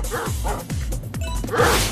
Huh?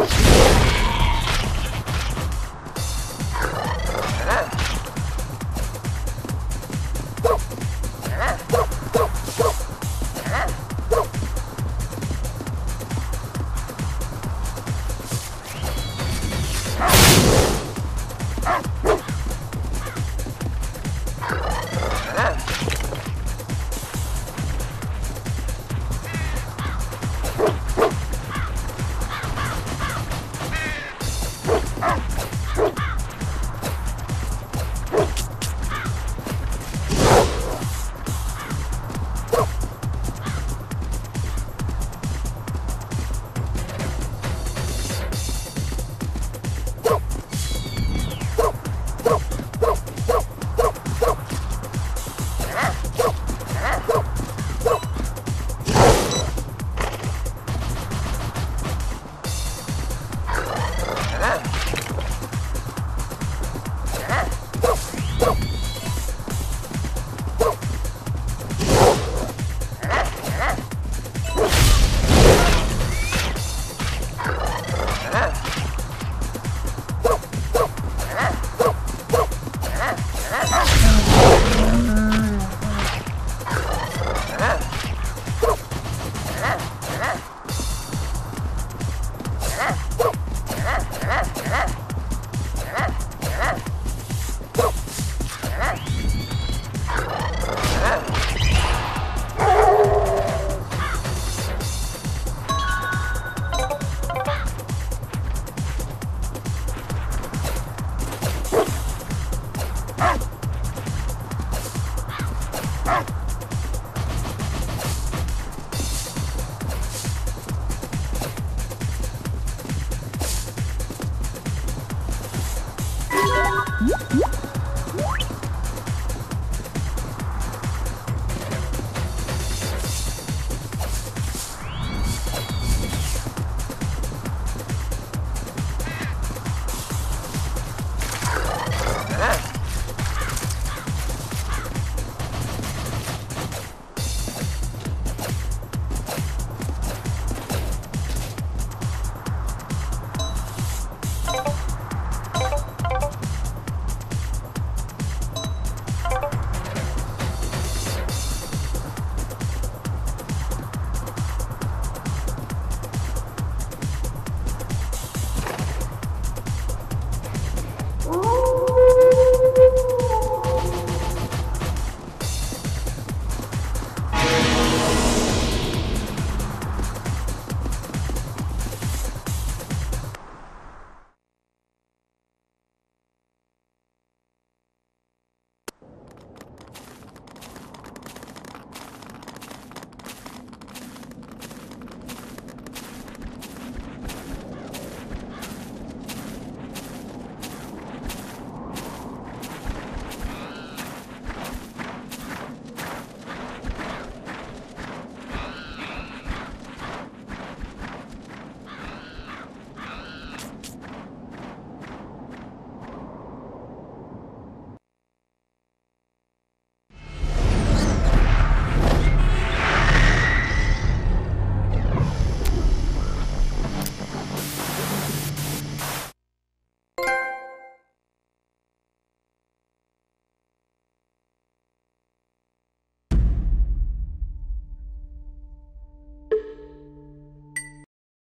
Let's go.